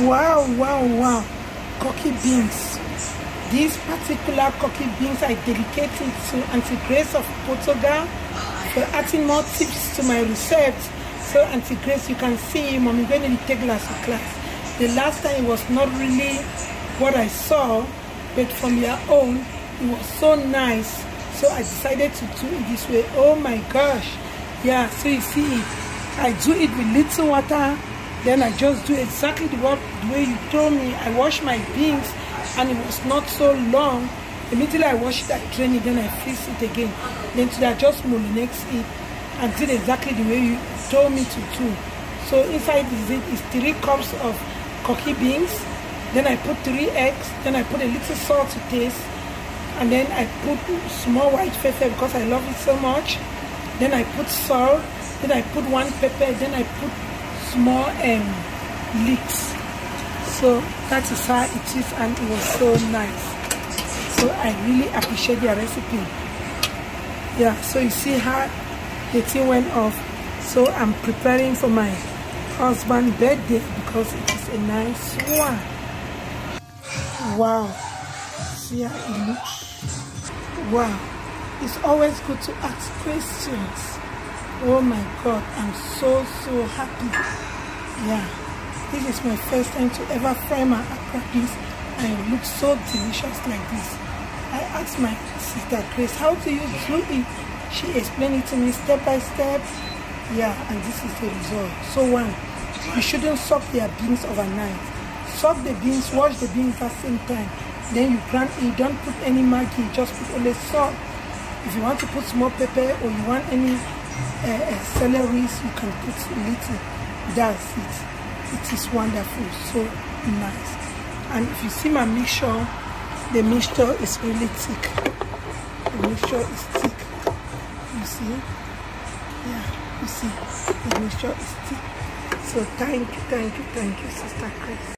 Wow, wow, wow. Cocky beans. These particular cocky beans I dedicated to Auntie Grace of Portugal for adding more tips to my recipe. So Auntie Grace, you can see Mommy when you take last class. The last time it was not really what I saw, but from your own, it was so nice. So I decided to do it this way. Oh my gosh. Yeah, so you see, I do it with little water then I just do exactly the, the way you told me. I wash my beans and it was not so long. Immediately I wash it, I drain it, then I freeze it again. Then today I just Moulinex it and did exactly the way you told me to do. So inside is it is three cups of koki beans. Then I put three eggs. Then I put a little salt to taste. And then I put small white pepper because I love it so much. Then I put salt. Then I put one pepper. Then I put small um, leaks so that is how it is and it was so nice. So I really appreciate their recipe. Yeah so you see how the thing went off. So I'm preparing for my husband's birthday because it is a nice one. Wow. See how it looks. Wow. It's always good to ask questions oh my god i'm so so happy. Yeah this is my first time to ever fry my aqua beans and it looks so delicious like this. I asked my sister grace how do you do it? She explained it to me step by step. Yeah and this is the result. So one you shouldn't soak their beans overnight. Soak the beans wash the beans at the same time. Then you grind it. Don't put any maggi just put only salt. If you want to put small pepper or you want any uh, celeries you can put little that's it it is wonderful so nice. And if you see my mixture the mixture is really thick. The mixture is thick. You see? Yeah you see? The mixture is thick. So thank you thank you thank you sister chris